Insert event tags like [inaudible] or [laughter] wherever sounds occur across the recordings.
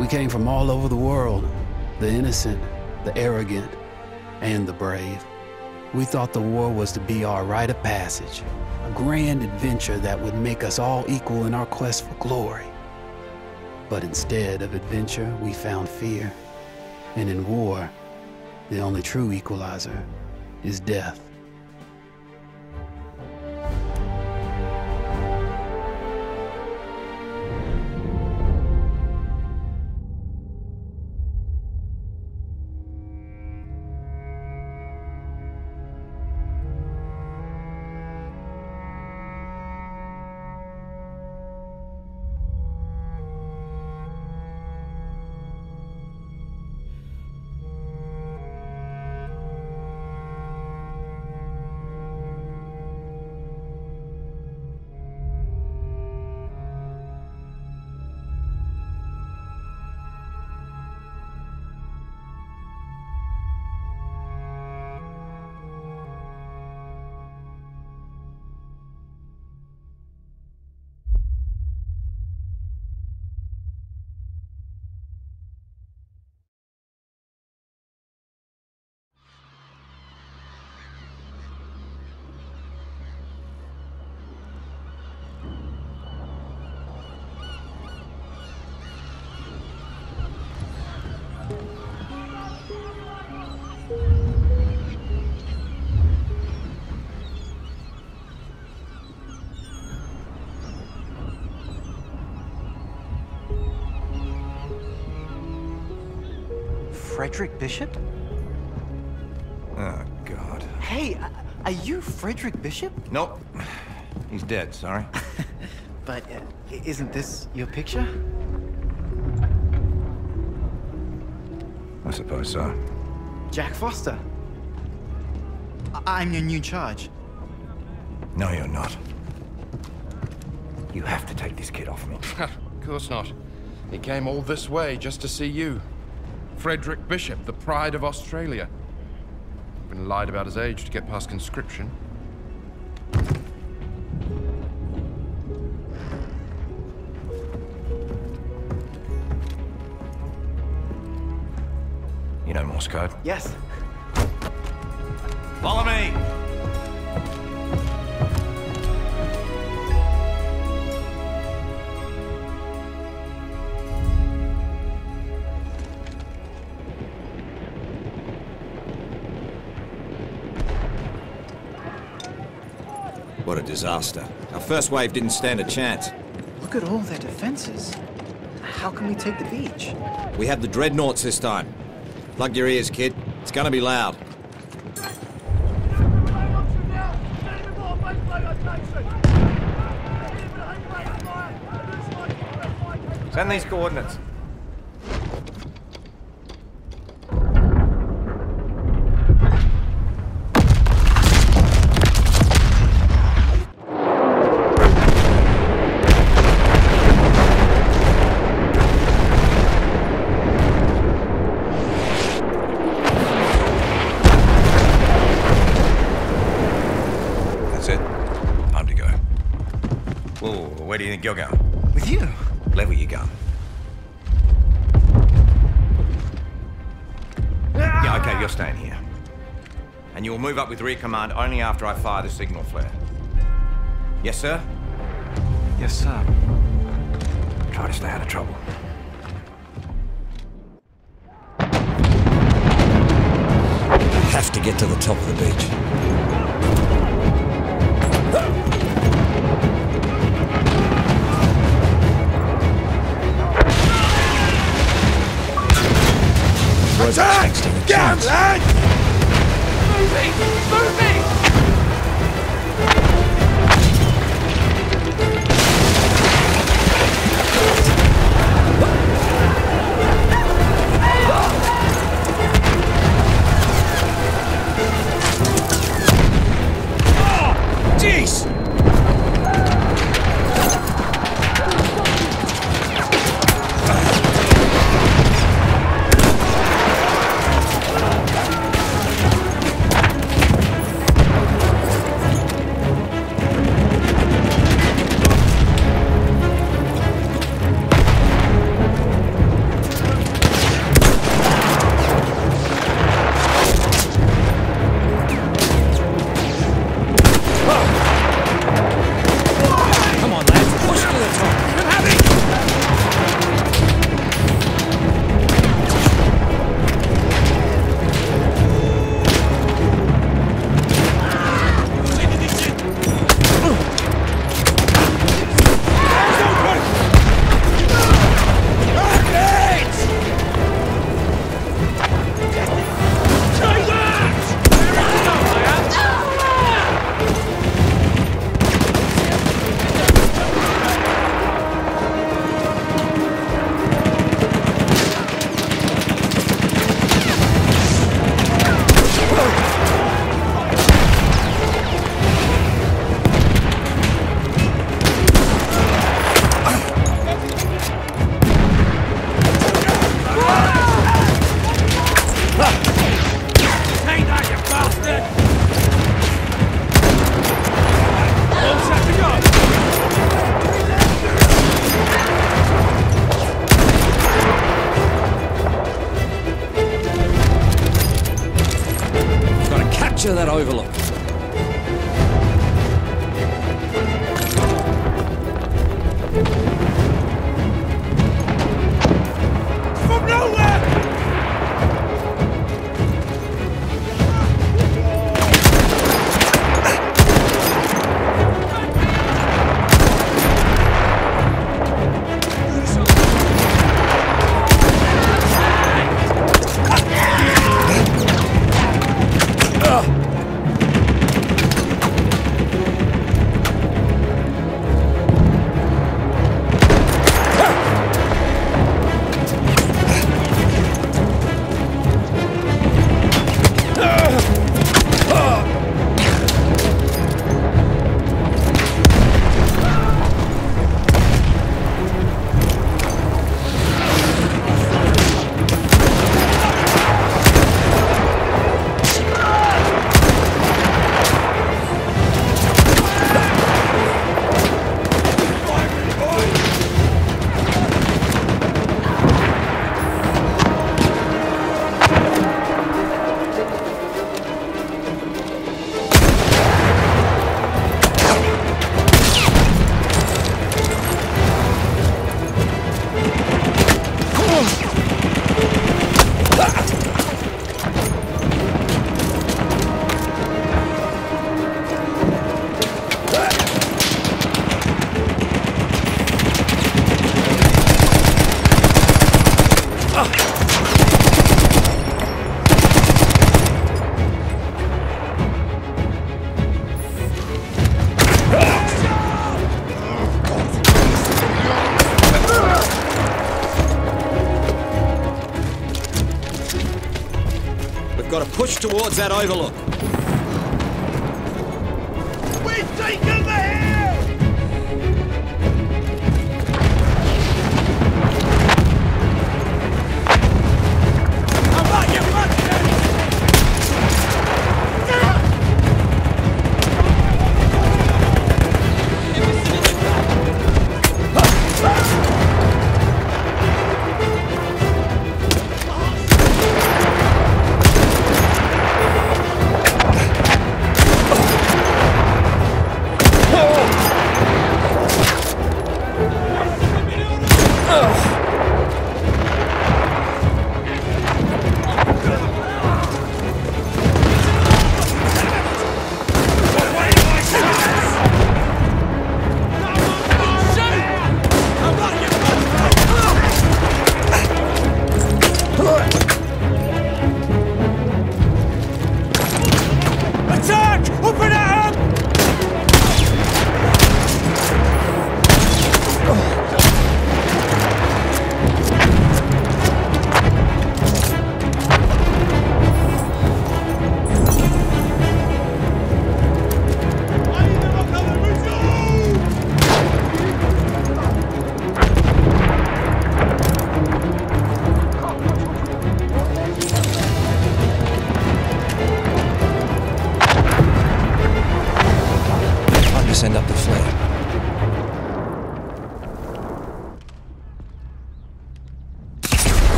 We came from all over the world the innocent, the arrogant, and the brave. We thought the war was to be our rite of passage, a grand adventure that would make us all equal in our quest for glory. But instead of adventure, we found fear. And in war, the only true equalizer is death. Frederick Bishop? Oh, God. Hey, uh, are you Frederick Bishop? Nope. He's dead, sorry. [laughs] But uh, isn't this your picture? I suppose so. Jack Foster. I- I'm your new charge. No, you're not. You have to take this kid off me. [laughs] of course not. He came all this way just to see you. Frederick Bishop, the pride of Australia. Been lied about his age to get past conscription. You know Morse code? Yes. Follow me! What a disaster. Our first wave didn't stand a chance. Look at all their defenses. How can we take the beach? We have the dreadnoughts this time. Plug your ears, kid. It's gonna be loud. Send these coordinates. Do you think you're going? With you? Level your gun. Ah! Yeah, okay, you're staying here. And you will move up with rear command only after I fire the signal flare. Yes, sir? Yes, sir. Try to stay out of trouble. Have to get to the top of the beach. Attack! Get lad! Jeez! Picture that overlook. Push towards that overlook. We've taken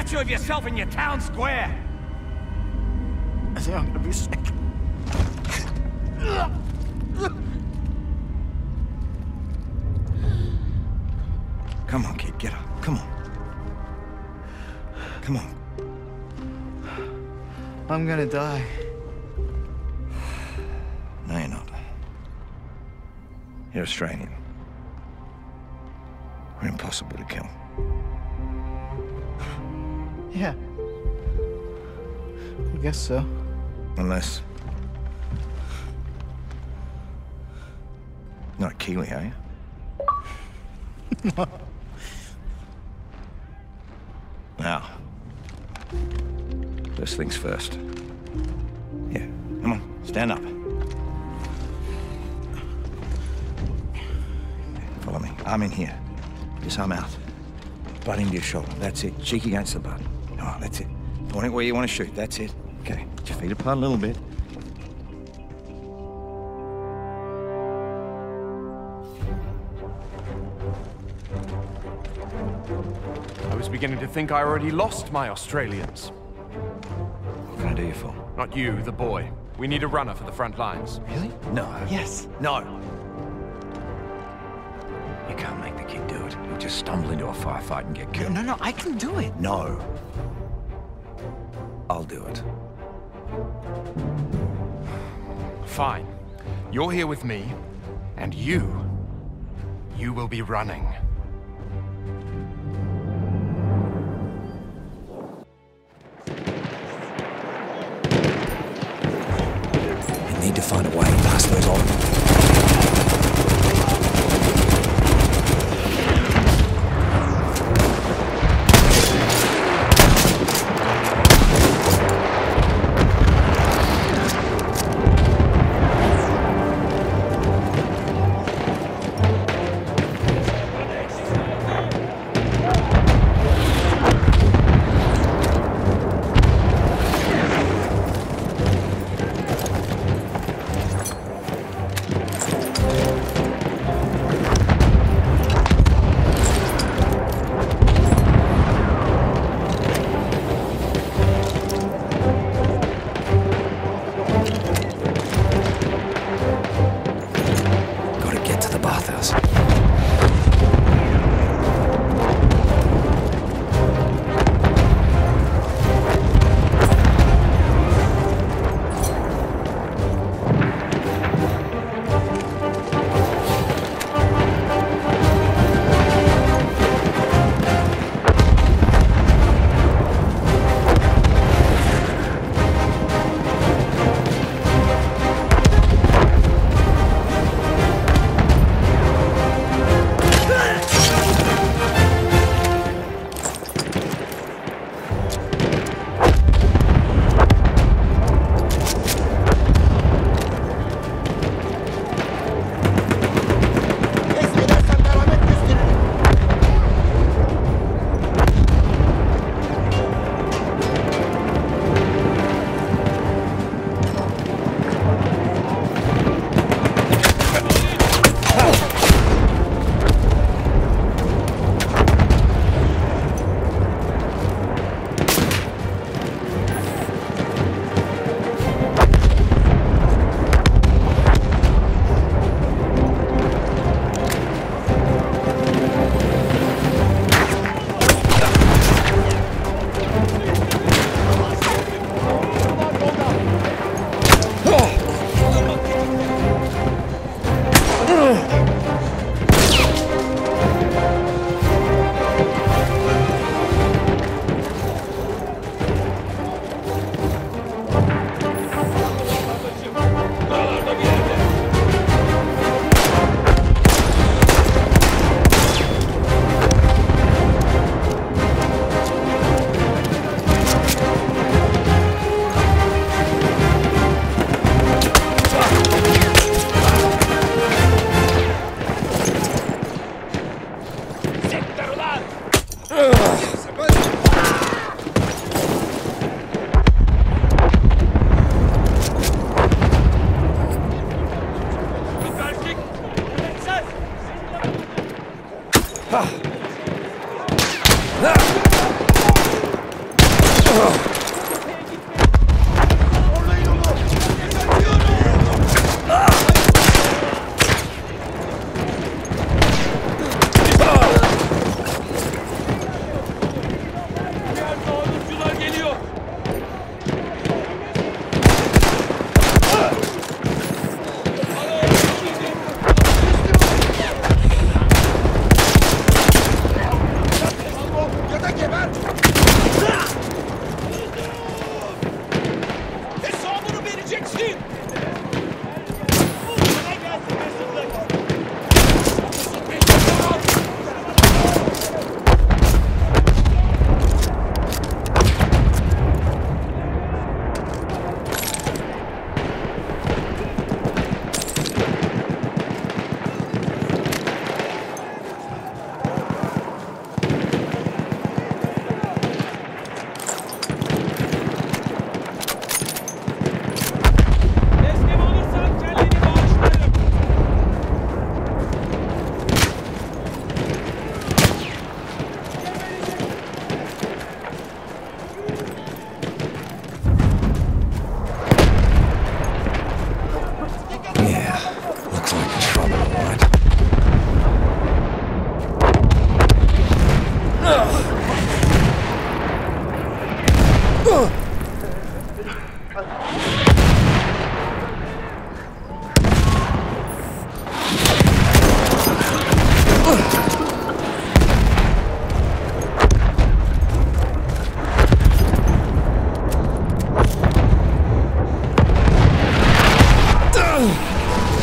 statue of yourself in your town square. I think I'm gonna be sick. Come on, kid, get up. Come on. Come on. I'm gonna die. No, you're not. You're Australian. We're impossible to kill. Yeah. I guess so. Unless. Not a Kiwi, are you? [laughs] now. First things first. Yeah, come on, stand up. Follow me. I'm in here. This arm out. Butt into your shoulder. That's it. Cheek against the butt. That's it. Point it where you want to shoot. That's it. Okay, just feet apart a little bit. I was beginning to think I already lost my Australians. What can I do you for? Not you, the boy. We need a runner for the front lines. Really? No. Yes. No. You can't make the kid do it. He'll just stumble into a firefight and get killed. No, no, no I can do it. No. I'll do it. Fine. You're here with me, and you. You will be running.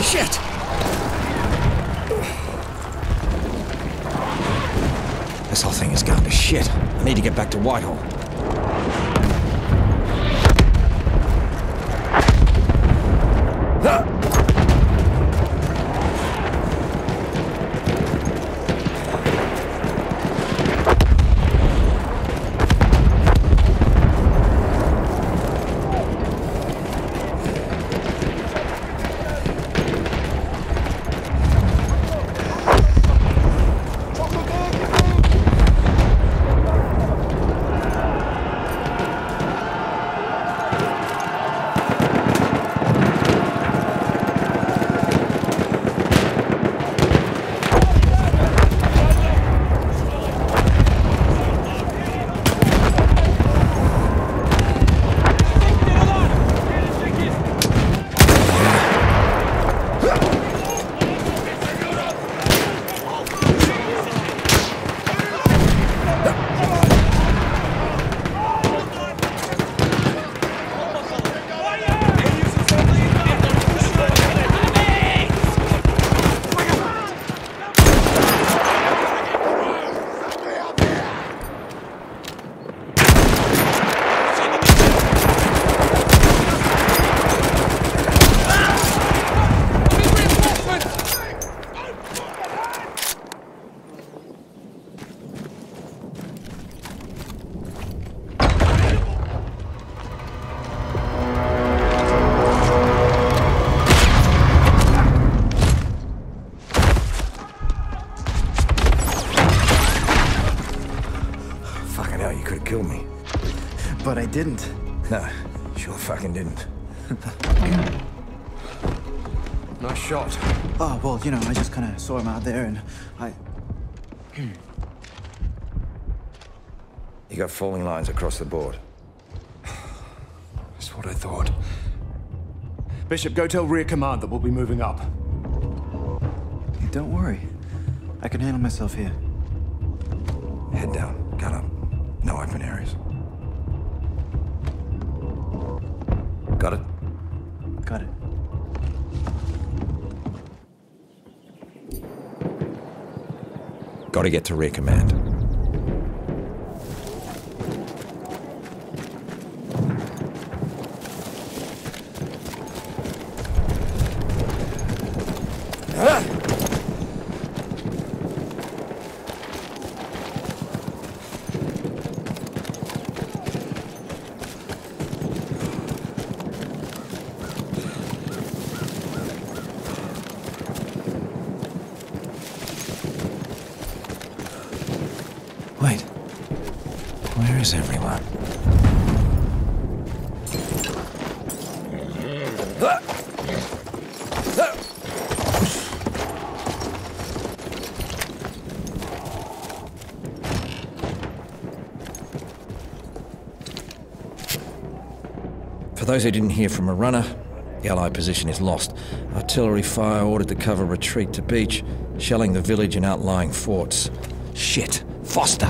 Shit! This whole thing has gone to shit. I need to get back to Whitehall. Didn't. No, sure fucking didn't. [laughs] Nice shot. Oh, well, you know, I just kind of saw him out there and I. You got falling lines across the board. [sighs] That's what I thought. Bishop, go tell rear command that we'll be moving up. Hey, don't worry. I can handle myself here. Head down, gun up. No open areas. Got it? Got it. Got to get to rear command. Wait. Where is everyone? For those who didn't hear from a runner, the Allied position is lost. Artillery fire ordered to cover retreat to beach, shelling the village and outlying forts. Shit! Foster!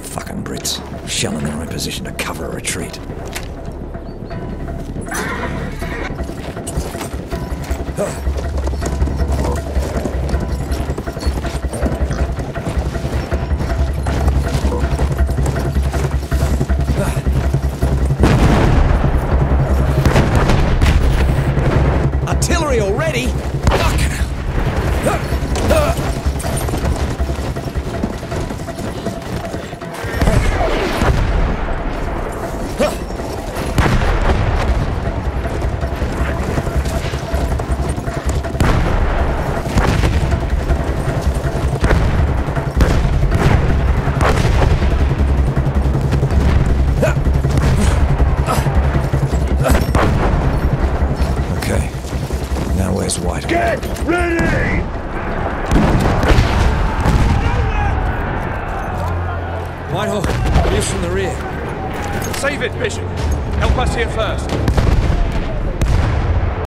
Fucking Brits. Shelling their own position to cover a retreat.